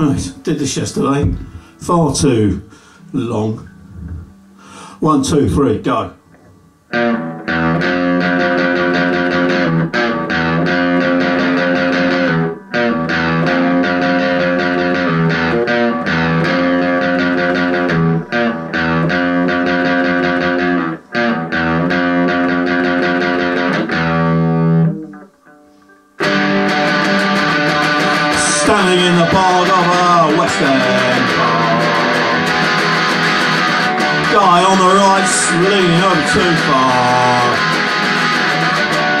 Right, did this yesterday. Far too long. One, two, three, go. A West End bar. Guy on the right's leaning over too far.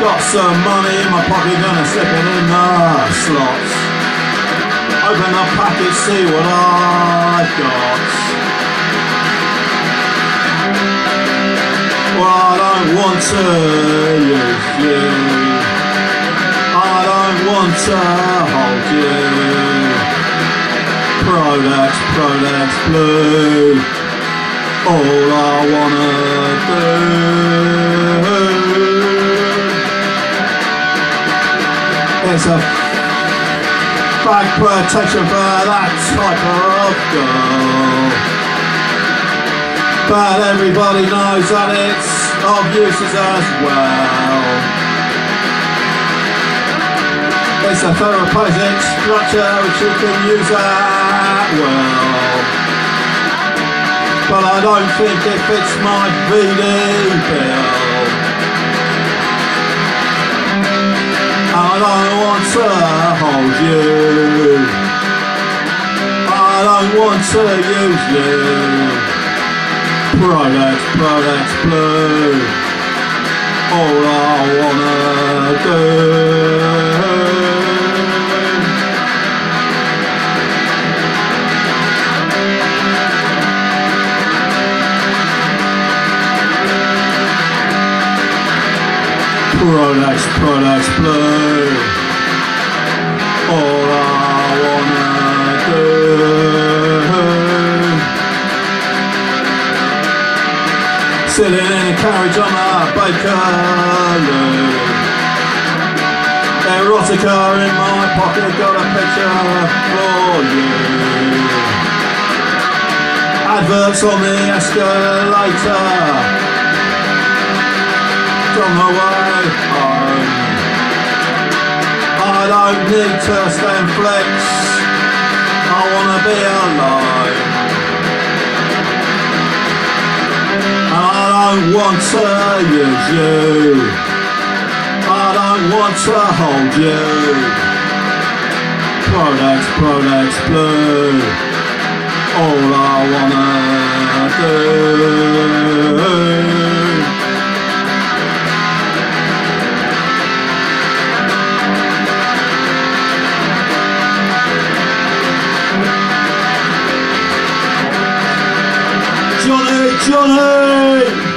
Got some money in my pocket, gonna slip it in the slots. Open the package, see what I've got. Well, I don't want to use you. I don't want to hold you. Protex, Protex blue. All I wanna do. It's a back protection for that type of girl. But everybody knows that it's of uses as well. It's a therapeutic structure which you can use at will. But I don't think it fits my VD bill. I don't want to hold you. I don't want to use you. Protex, Protex, blue. All I wanna do. Protex, Protex, blue. All I wanna do. Sitting in a carriage on a Bakerloo. Uh, Erotica in my pocket, got a picture for you. Adverts on the escalator from the I don't need to stay and flex. I wanna be alone. I don't want to use you. I don't want to hold you. Protex, Protex, blue. All I wanna 敬礼